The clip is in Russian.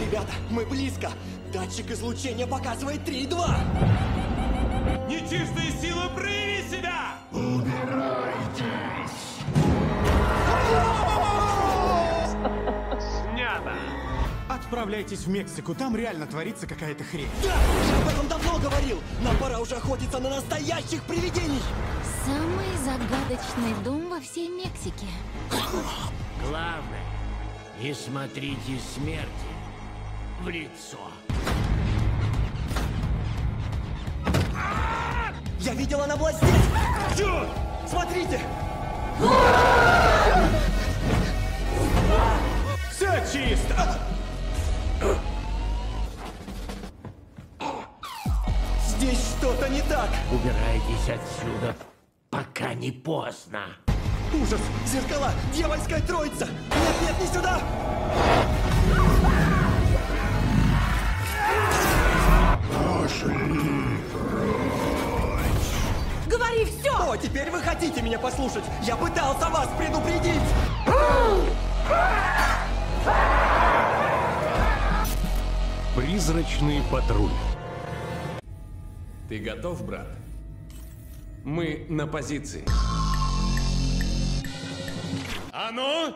Ребята, мы близко. Датчик излучения показывает 3,2. Нечистые силы, прояви себя! Снято! Отправляйтесь в Мексику, там реально творится какая-то хрень. Да, я об этом давно говорил. Нам пора уже охотиться на настоящих привидений. Самый загадочный дом во всей Мексике. Главное, не смотрите смерти в лицо. Я видел, она была здесь. Черт! Смотрите. Все чисто! Здесь что-то не так. Убирайтесь отсюда, пока не поздно. Ужас! Зеркала! Дьявольская троица! Нет, нет, не сюда! Говори все! О, теперь вы хотите меня послушать! Я пытался вас предупредить! Призрачный патруль. Ты готов, брат? Мы на позиции. А ну,